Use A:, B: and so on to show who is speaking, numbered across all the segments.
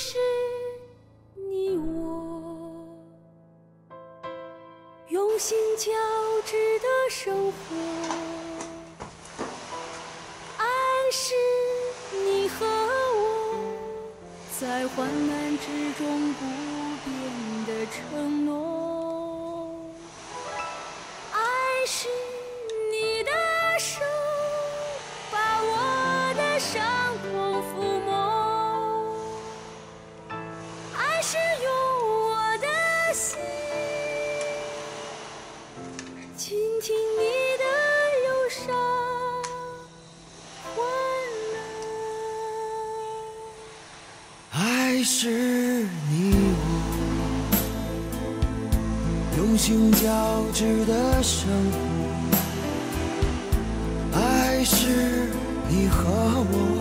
A: 是你我用心交织的生活爱是你和我在患难之中不变的承诺。爱是是你
B: 我用心交织的生活爱是你和我。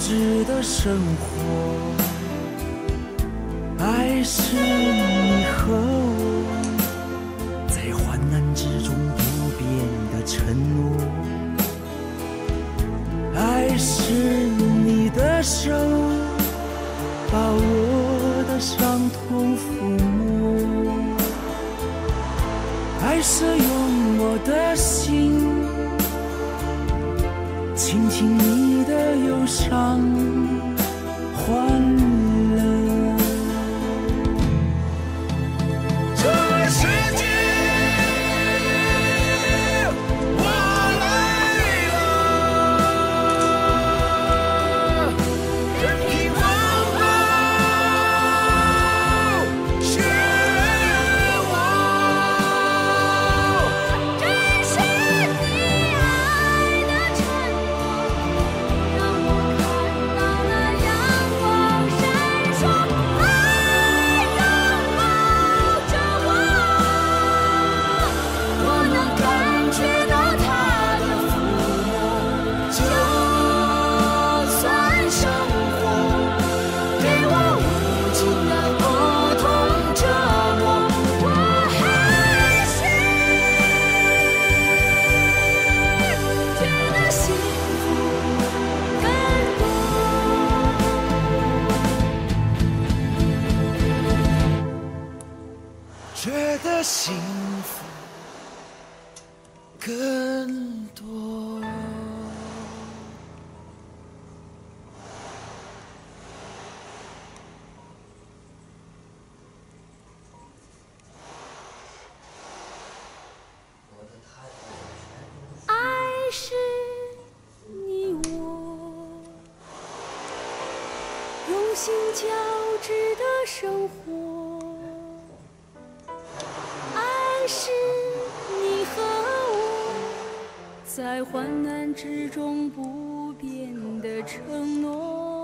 B: 致的
A: 生活
B: 爱是你和我在患难之中不变的承诺。爱是你的手把我的伤痛抚摸。爱是用我的心倾听你的忧伤。
A: 心交织的生活。爱是你和我在患难之中不变的承诺。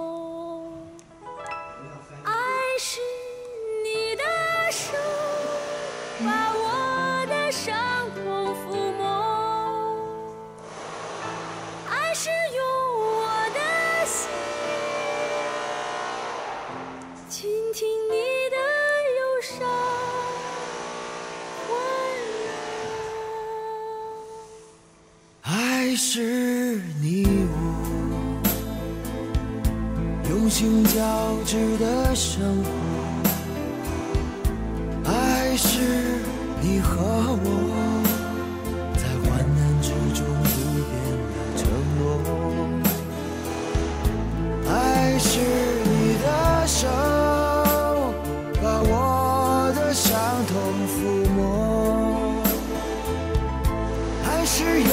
A: 是你我用
B: 心交织的生活，爱是你和我在患难之中不变的承诺，爱是你的手把我的伤痛抚摸，爱是用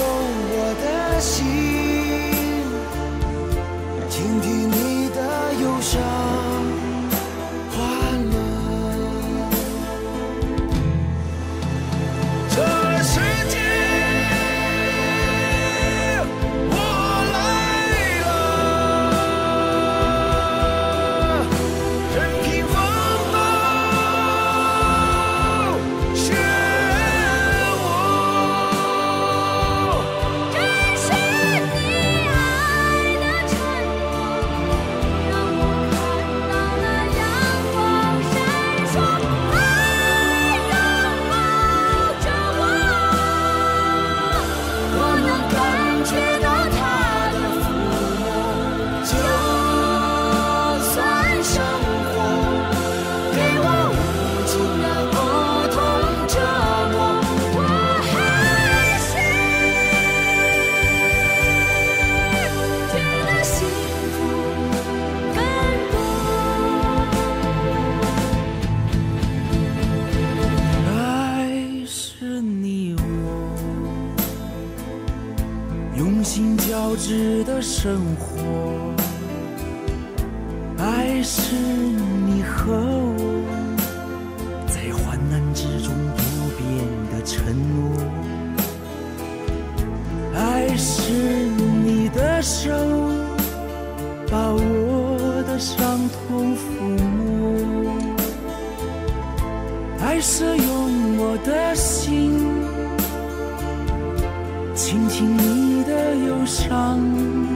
B: 交织的生活，爱是你和我在患难之中不变的承诺，爱是你的手把我的伤痛抚摸。爱是用我的心倾听你的忧伤。